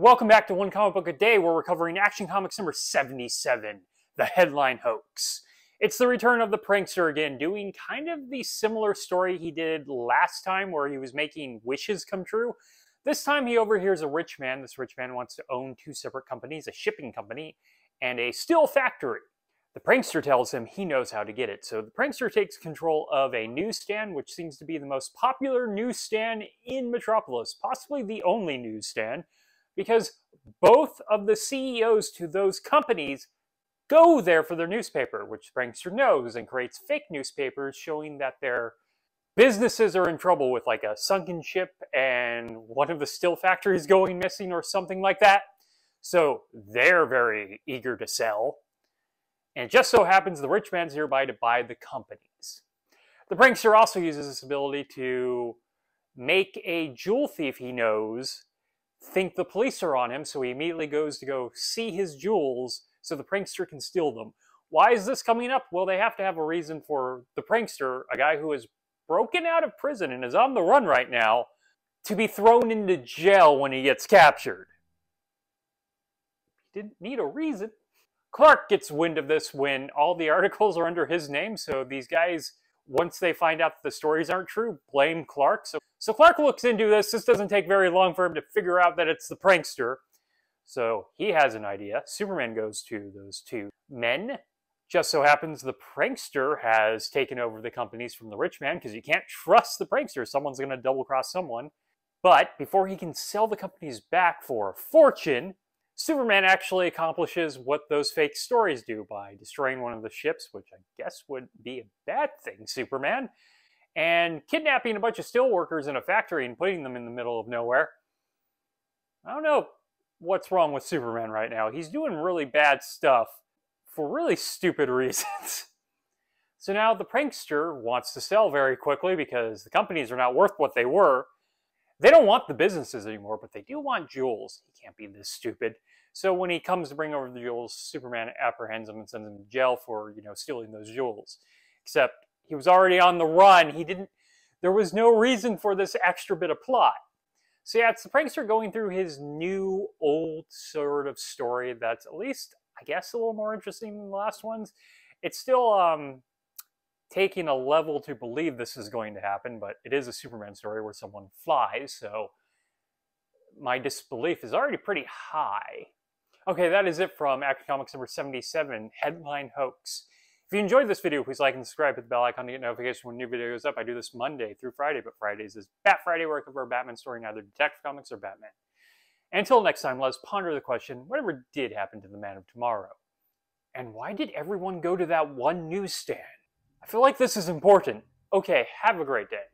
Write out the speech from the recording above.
Welcome back to One Comic Book a Day, where we're covering Action Comics number 77, The Headline Hoax. It's the return of the prankster again, doing kind of the similar story he did last time, where he was making wishes come true. This time he overhears a rich man. This rich man wants to own two separate companies, a shipping company and a steel factory. The prankster tells him he knows how to get it. So the prankster takes control of a newsstand, which seems to be the most popular newsstand in Metropolis, possibly the only newsstand, because both of the CEOs to those companies go there for their newspaper, which the prankster knows and creates fake newspapers showing that their businesses are in trouble with like a sunken ship and one of the steel factories going missing or something like that. So they're very eager to sell. And it just so happens the rich man's nearby to buy the companies. The prankster also uses this ability to make a jewel thief he knows think the police are on him, so he immediately goes to go see his jewels so the prankster can steal them. Why is this coming up? Well, they have to have a reason for the prankster, a guy who is broken out of prison and is on the run right now, to be thrown into jail when he gets captured. He didn't need a reason. Clark gets wind of this when all the articles are under his name, so these guys, once they find out that the stories aren't true, blame Clark. So, so Clark looks into this. This doesn't take very long for him to figure out that it's the prankster. So he has an idea. Superman goes to those two men. Just so happens the prankster has taken over the companies from the rich man because you can't trust the prankster. Someone's going to double cross someone. But before he can sell the companies back for a fortune, Superman actually accomplishes what those fake stories do by destroying one of the ships, which I guess would be a bad thing, Superman, and kidnapping a bunch of steelworkers in a factory and putting them in the middle of nowhere. I don't know what's wrong with Superman right now. He's doing really bad stuff for really stupid reasons. so now the prankster wants to sell very quickly because the companies are not worth what they were. They don't want the businesses anymore, but they do want jewels. He can't be this stupid. So when he comes to bring over the jewels, Superman apprehends him and sends him to jail for, you know, stealing those jewels. Except he was already on the run. He didn't there was no reason for this extra bit of plot. So yeah, it's the prankster going through his new old sort of story that's at least, I guess, a little more interesting than the last ones. It's still um taking a level to believe this is going to happen, but it is a Superman story where someone flies, so my disbelief is already pretty high. Okay, that is it from Action Comics number 77, Headline Hoax. If you enjoyed this video, please like and subscribe, hit the bell icon to get notifications when new video goes up. I do this Monday through Friday, but Fridays is Bat Friday where I cover a Batman story in either Detective Comics or Batman. Until next time, let's ponder the question, whatever did happen to the Man of Tomorrow? And why did everyone go to that one newsstand? I feel like this is important. Okay, have a great day.